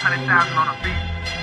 Hundred thousand on a beat.